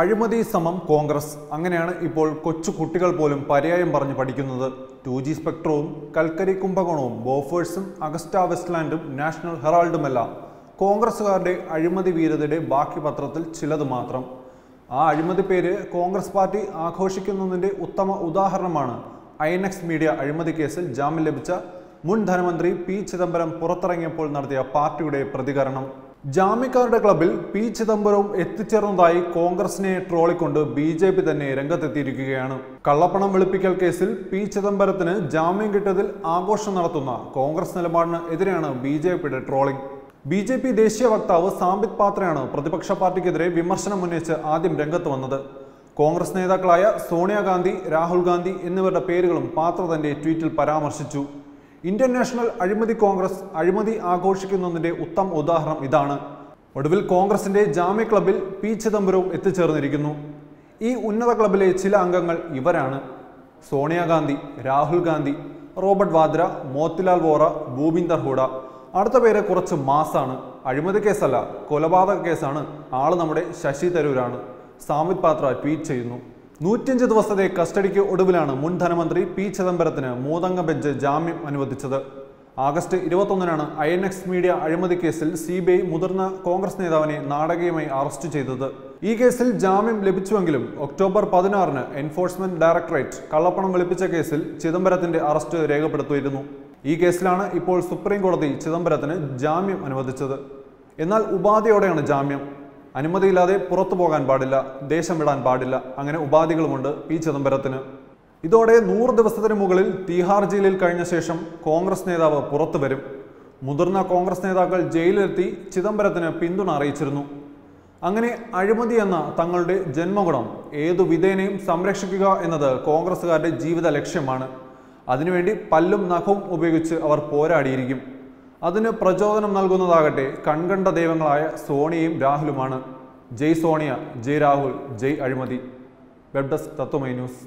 അഴിമതി സമം കോൺഗ്രസ്. അങ്ങനെയാണ് ഇപ്പോൾ കൊച്ചു കുട്ടികൾ പോലും പര്യായം പറഞ്ഞ് പഠിക്കുന്നത്. ടു ജി സ്പെക്ട്രവും കൽക്കരി കുംഭകോണവും ബോഫേഴ്സും അഗസ്റ്റ വെസ്റ്റ്ലാൻഡും നാഷണൽ ഹെറാൾഡുമെല്ലാം കോൺഗ്രസ്സുകാരുടെ അഴിമതി വീരതയുടെ ബാക്കി പത്രത്തിൽ ചിലത് മാത്രം. ആ അഴിമതി പേര് കോൺഗ്രസ് പാർട്ടി ആഘോഷിക്കുന്നതിന്റെ ഉത്തമ ഉദാഹരണമാണ് ഐഎൻഎക്സ് മീഡിയ അഴിമതി കേസിൽ ജാമ്യം ലഭിച്ച മുൻ ധനമന്ത്രി പി ചിദംബരം പുറത്തിറങ്ങിയപ്പോൾ നടത്തിയ പാർട്ടിയുടെ പ്രതികരണം. ജാമ്യക്കാരുടെ ക്ലബിൽ പി ചിദംബരവും എത്തിച്ചേർന്നതായി കോൺഗ്രസിനെ ട്രോളിക്കൊണ്ട് ബി ജെ പി തന്നെ രംഗത്തെത്തിയിരിക്കുകയാണ്. കള്ളപ്പണം വെളുപ്പിക്കൽ കേസിൽ പി ചിദംബരത്തിന് ജാമ്യം കിട്ടിയതിൽ ആഘോഷം നടത്തുന്ന കോൺഗ്രസ് നിലപാടിന് എതിരെയാണ് ബി ജെ പിയുടെ ട്രോളിംഗ്. ബി ജെ പി ദേശീയ വക്താവ് സാംബിത് പാത്രയാണ് പ്രതിപക്ഷ പാർട്ടിക്കെതിരെ വിമർശനം ഉന്നയിച്ച് ആദ്യം രംഗത്ത് വന്നത്. കോൺഗ്രസ് നേതാക്കളായ സോണിയാഗാന്ധി രാഹുൽ ഗാന്ധി എന്നിവരുടെ പേരുകളും പാത്ര തന്റെ ട്വീറ്റിൽ പരാമർശിച്ചു. ഇന്ത്യൻ നാഷണൽ അഴിമതി കോൺഗ്രസ് അഴിമതി ആഘോഷിക്കുന്നതിന്റെ ഉത്തമ ഉദാഹരണം ഇതാണ്. ഒടുവിൽ കോൺഗ്രസിന്റെ ജാമ്യ ക്ലബിൽ പി ചിദംബരവും എത്തിച്ചേർന്നിരിക്കുന്നു. ഈ ഉന്നത ക്ലബിലെ ചില അംഗങ്ങൾ ഇവരാണ്. സോണിയാഗാന്ധി രാഹുൽ ഗാന്ധി റോബർട്ട് വാദ്ര മോത്തിലാൽ വോറ ഭൂപിന്ദർ ഹൂഡ. അടുത്ത പേര് കുറച്ച് മാസാണ്. അഴിമതി കേസല്ല കൊലപാതക കേസാണ്. ആൾ നമ്മുടെ ശശി തരൂരാണ്. സാമിത് പാത്ര ട്വീറ്റ് ചെയ്യുന്നു. നൂറ്റിയഞ്ച് ദിവസത്തെ കസ്റ്റഡിക്ക് ഒടുവിലാണ് മുൻ ധനമന്ത്രി പി ചിദംബരത്തിന് മൂന്നംഗ ബെഞ്ച് ജാമ്യം അനുവദിച്ചത്. ആഗസ്റ്റ് ഇരുപത്തൊന്നിനാണ് ഐ എൻ എക്സ് മീഡിയ അഴിമതി കേസിൽ സി ബി ഐ മുതിർന്ന കോൺഗ്രസ് നേതാവിനെ നാടകീയമായി അറസ്റ്റ് ചെയ്തത്. ഈ കേസിൽ ജാമ്യം ലഭിച്ചുവെങ്കിലും ഒക്ടോബർ പതിനാറിന് എൻഫോഴ്സ്മെന്റ് ഡയറക്ടറേറ്റ് കള്ളപ്പണം വെളുപ്പിച്ച കേസിൽ ചിദംബരത്തിന്റെ അറസ്റ്റ് രേഖപ്പെടുത്തിയിരുന്നു. ഈ കേസിലാണ് ഇപ്പോൾ സുപ്രീം കോടതി ചിദംബരത്തിന് ജാമ്യം അനുവദിച്ചത്. എന്നാൽ ഉപാധിയോടെയാണ് ജാമ്യം. അനുമതിയില്ലാതെ പുറത്തു പോകാൻ പാടില്ല ദേശം വിടാൻ പാടില്ല അങ്ങനെ ഉപാധികളുമുണ്ട് പി ചിദംബരത്തിന്. ഇതോടെ നൂറ് ദിവസത്തിന് മുകളിൽ തീഹാർ ജയിലിൽ കഴിഞ്ഞ ശേഷം കോൺഗ്രസ് നേതാവ് പുറത്തു വരും. മുതിർന്ന കോൺഗ്രസ് നേതാക്കൾ ജയിലിലെത്തി ചിദംബരത്തിന് പിന്തുണ അറിയിച്ചിരുന്നു. അങ്ങനെ അഴിമതി എന്ന തങ്ങളുടെ ജന്മഗുണം ഏതു വിധേനയും സംരക്ഷിക്കുക എന്നത് കോൺഗ്രസ്സുകാരുടെ ജീവിത ലക്ഷ്യമാണ്. അതിനുവേണ്ടി പല്ലും നഖവും ഉപയോഗിച്ച് അവർ പോരാടിയിരിക്കും. അതിന് പ്രചോദനം നൽകുന്നതാകട്ടെ കൺകണ്ട ദൈവങ്ങളായ സോണിയയും രാഹുലുമാണ്. ജയ് സോണിയ ജയ് രാഹുൽ ജയ് അഴിമതി. Web desk Tatwamayi news.